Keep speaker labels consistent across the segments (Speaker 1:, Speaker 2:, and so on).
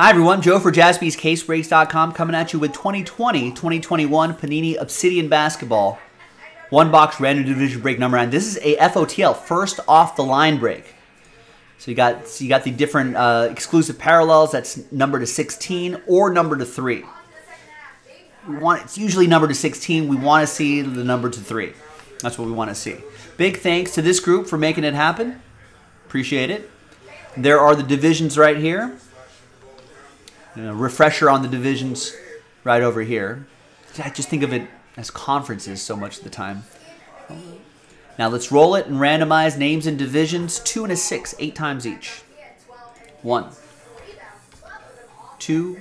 Speaker 1: Hi, everyone. Joe for jaspyscasebreaks.com coming at you with 2020 2021 Panini Obsidian Basketball. One box random division break number nine. This is a FOTL, first off the line break. So you got so you got the different uh, exclusive parallels. That's number to 16 or number to three. We want it's usually number to 16. We want to see the number to three. That's what we want to see. Big thanks to this group for making it happen. Appreciate it. There are the divisions right here you know, refresher on the divisions right over here. I just think of it as conferences so much of the time. Now let's roll it and randomize names and divisions, two and a six, eight times each. One, two,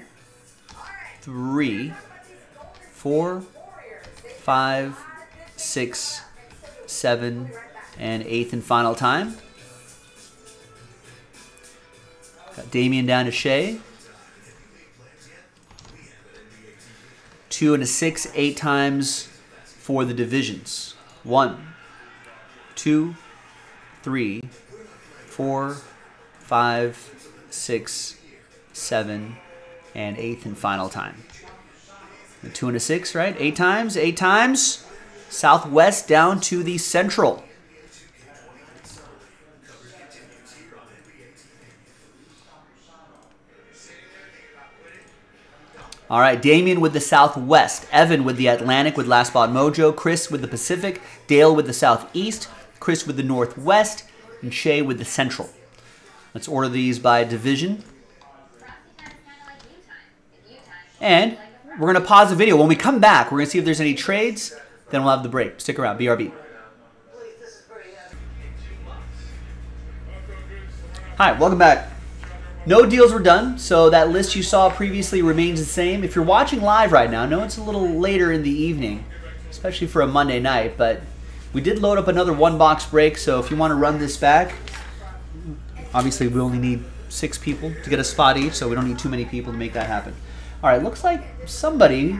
Speaker 1: three, four, five, six, seven, and eighth and final time. Got Damien down to Shay. Two and a six, eight times for the divisions. One, two, three, four, five, six, seven, and eighth and final time. The two and a six, right? Eight times, eight times. Southwest down to the central. All right, Damien with the Southwest, Evan with the Atlantic with Last Spot Mojo, Chris with the Pacific, Dale with the Southeast, Chris with the Northwest, and Shay with the Central. Let's order these by division. And we're going to pause the video. When we come back, we're going to see if there's any trades. Then we'll have the break. Stick around. BRB. Hi, welcome back. No deals were done, so that list you saw previously remains the same. If you're watching live right now, I know it's a little later in the evening, especially for a Monday night, but we did load up another one box break, so if you want to run this back, obviously we only need six people to get a spot each, so we don't need too many people to make that happen. All right, looks like somebody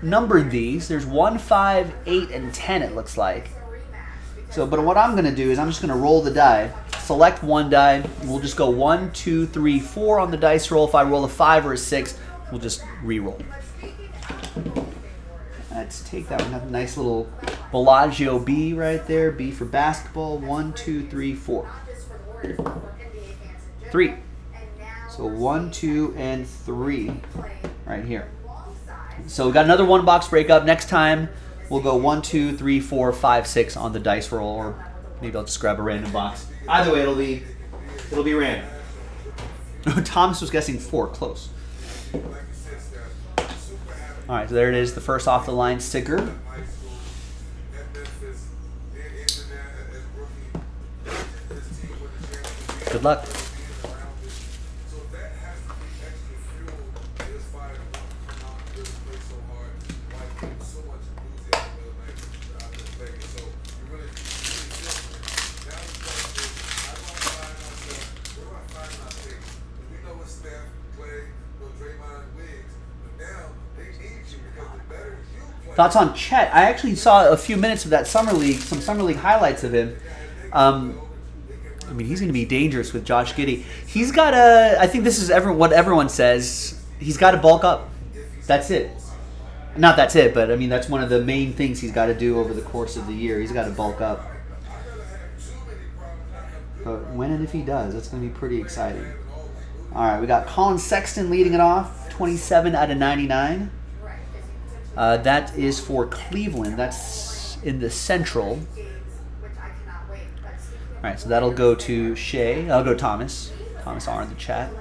Speaker 1: numbered these. There's one, five, eight, and 10, it looks like. So, but what I'm going to do is I'm just going to roll the die select one die. We'll just go one, two, three, four on the dice roll. If I roll a five or a six, we'll just re-roll. Let's take that one. Nice little Bellagio B right there. B for basketball. One, two, three, four. Three. So one, two, and three right here. So we got another one box breakup. Next time we'll go one, two, three, four, five, six on the dice roll, or maybe I'll just grab a random box. Either way, it'll be it'll be random. Thomas was guessing four, close. All right, so there it is, the first off the line sticker. Good luck. Thoughts on Chet? I actually saw a few minutes of that summer league, some summer league highlights of him. Um, I mean, he's going to be dangerous with Josh Giddey. He's got a. I think this is what everyone says. He's got to bulk up. That's it. Not that's it, but I mean that's one of the main things he's got to do over the course of the year. He's got to bulk up. But when and if he does, that's going to be pretty exciting. All right, we got Collin Sexton leading it off, 27 out of 99. Uh, that is for Cleveland. That's in the Central. All right, so that'll go to Shay. I'll go Thomas. Thomas R in the chat.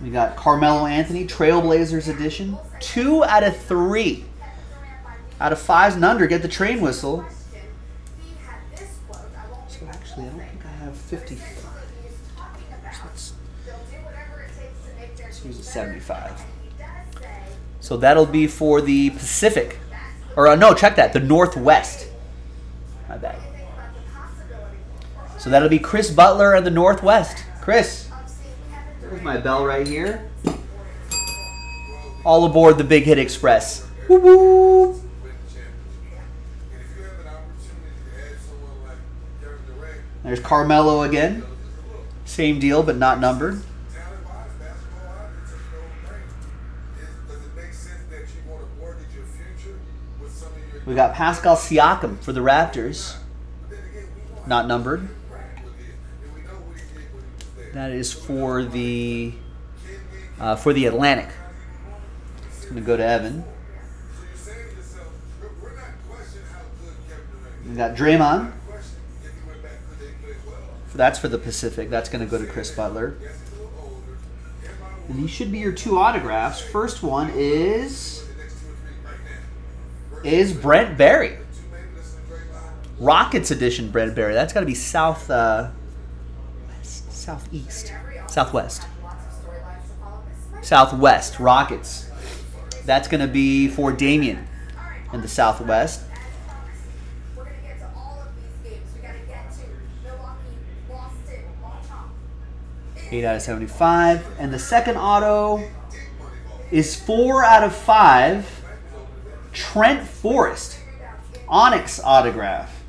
Speaker 1: We got Carmelo Anthony, Trailblazers edition. Two out of three. Out of fives and under, get the train whistle. So actually, I don't think I have 50 Here's a 75. So that'll be for the Pacific. Or uh, no, check that. The Northwest. My bad. So that'll be Chris Butler and the Northwest. Chris. There's my bell right here. All aboard the Big Hit Express. Woo woo. There's Carmelo again. Same deal, but not numbered. We got Pascal Siakam for the Raptors. Not numbered. That is for the uh, for the Atlantic. It's going to go to Evan. We got Draymond. That's for the Pacific. That's going to go to Chris Butler. And these should be your two autographs. First one is is Brent Barry. Rockets edition Brent Barry. That's got to be south uh, southeast, southwest, southwest Rockets. That's going to be for Damien in the southwest. Eight out of seventy-five, and the second auto is four out of five. Trent Forrest, Onyx autograph.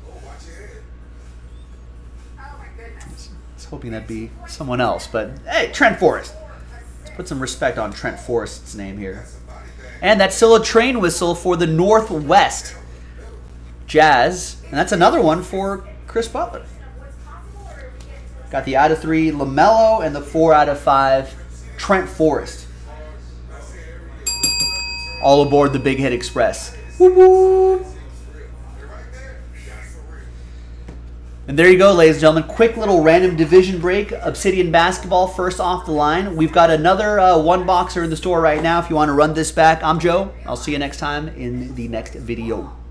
Speaker 1: I was hoping that'd be someone else, but hey, Trent Forrest. Let's put some respect on Trent Forrest's name here. And that's still a train whistle for the Northwest Jazz. And that's another one for Chris Butler. Got the out of three LaMelo and the four out of five Trent Forrest. All aboard the Big Hit Express. And there you go, ladies and gentlemen. Quick little random division break. Obsidian basketball first off the line. We've got another uh, one boxer in the store right now if you want to run this back. I'm Joe. I'll see you next time in the next video.